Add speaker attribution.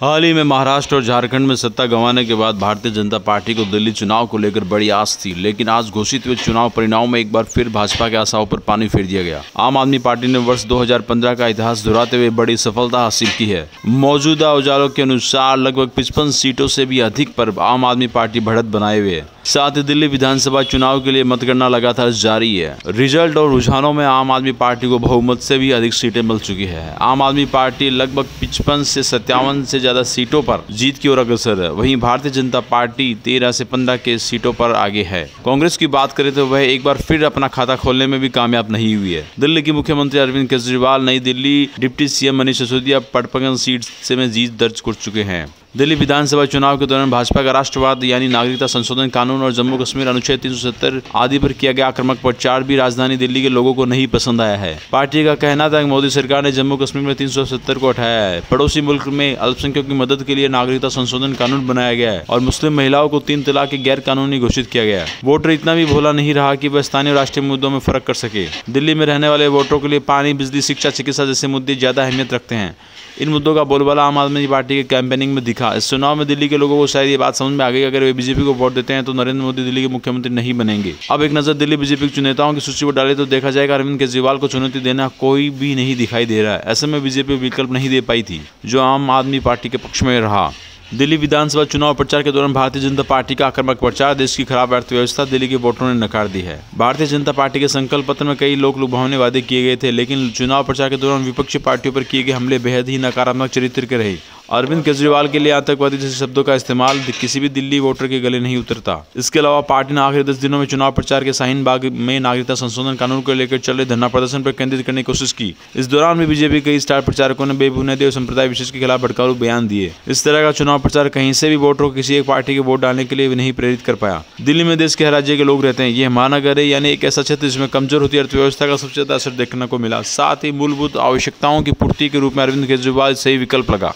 Speaker 1: हाल ही में महाराष्ट्र और झारखंड में सत्ता गंवाने के बाद भारतीय जनता पार्टी को दिल्ली चुनाव को लेकर बड़ी आस थी, लेकिन आज घोषित हुए चुनाव परिणामों में एक बार फिर भाजपा के आशाओं पर पानी फेर दिया गया। आम आदमी पार्टी ने वर्ष 2015 का इतिहास दोहराते हुए बड़ी सफलता हासिल की है। मौजूदा उजालों के अनुसार लगभग पचपन सीटों से भी अधिक पर आम आदमी पार्टी बढ़त बनाए हुए है। साथ ही दिल्ली विधानसभा चुनाव के लिए मतगणना लगातार जारी है। रिज़ल्ट और रुझानों में आम आदमी पार्टी को बहुमत से भी अधिक सीटें मिल चुकी है। आम आदमी पार्टी लगभग पिचपन से सत्तावन से ज़्यादा सीटों पर जीत की ओर अग्रसर है। वहीं भारतीय जनता पार्टी तेरह से पंद्रह के सीटों पर आगे है। कांग्रेस की बात करें तो वह एक बार फिर अपना खाता खोलने में भी कामयाब नहीं हुई है। दिल्ली की मुख्यमंत्री Arvind Kejriwal, New Delhi deputy CM Manish Sisodia, Patparganj seat से में जीत दर्ज कर चुके हैं। दिल्ली विधानसभा चुनाव के दौरान भाजपा का राष्ट्रवाद, यानी नागरिकता संशोधन कानून और जम्मू कश्मीर अनुच्छेद 370 आदि पर किया गया आक्रामक प्रचार भी राजधानी दिल्ली के लोगों को नहीं पसंद आया है। पार्टी का कहना था कि मोदी सरकार ने जम्मू कश्मीर में 370 को हटाया है। पड़ोसी मुल्क में अल्पसंख्यकों की मदद के लिए नागरिकता संशोधन कानून बनाया गया है और मुस्लिम महिलाओं को तीन तलाक के गैर कानूनी घोषित किया गया वोटर इतना भी भोला नहीं रहा की वह स्थानीय राष्ट्रीय मुद्दों में फ़र्क कर सके। दिल्ली में रहने वाले वोटरों के लिए पानी, बिजली, शिक्षा, चिकित्सा जैसे मुद्दे ज़्यादा अहमियत रखते हैं। इन मुद्दों का बोलबाला आम आदमी पार्टी के कैंपेनिंग में दिखा। इस चुनाव में दिल्ली के लोगों को शायद ये बात समझ में आ गई अगर वे बीजेपी को वोट देते हैं तो नरेंद्र मोदी दिल्ली के मुख्यमंत्री नहीं बनेंगे। अब एक नज़र दिल्ली बीजेपी के नेताओं की सूची पर डाले तो देखा जाएगा अरविंद केजरीवाल को चुनौती देना कोई भी नहीं दिखाई दे रहा है। ऐसे में बीजेपी विकल्प नहीं दे पाई थी, जो आम आदमी पार्टी के पक्ष में रहा। दिल्ली विधानसभा चुनाव प्रचार के दौरान भारतीय जनता पार्टी का आक्रमक प्रचार, देश की खराब अर्थव्यवस्था, दिल्ली के वोटरों ने नकार दी है। भारतीय जनता पार्टी के संकल्प पत्र में कई लोग लुभावने वादे किए गए थे, लेकिन चुनाव प्रचार के दौरान विपक्षी पार्टियों पर किए गए हमले बेहद ही नकारात्मक चरित्र के रहे। अरविंद केजरीवाल के लिए आतंकवादी जैसे शब्दों का इस्तेमाल किसी भी दिल्ली वोटर के गले नहीं उतरता। इसके अलावा पार्टी ने आखिरी दस दिनों में चुनाव प्रचार के शाहीन बाग में नागरिकता संशोधन कानून को लेकर चल धरना प्रदर्शन पर केंद्रित करने की कोशिश की। इस दौरान भी बीजेपी के स्टार प्रचारकों ने बेबुनियादी और संप्रदाय विशेष के खिलाफ भड़काऊ बयान दिए। इस तरह का चुनाव प्रचार कहीं से भी वोटरों को किसी एक पार्टी के वोट डालने के लिए नहीं प्रेरित कर पाया। दिल्ली में देश के हर राज्य के लोग रहते हैं। यह महानगर है, यानी एक ऐसा क्षेत्र जिसमें कमज़ोर होती अर्थव्यवस्था का सबसे ज़्यादा असर देखने को मिला। साथ ही मूलभूत आवश्यकताओं की पूर्ति के रूप में अरविंद केजरीवाल सही विकल्प लगा।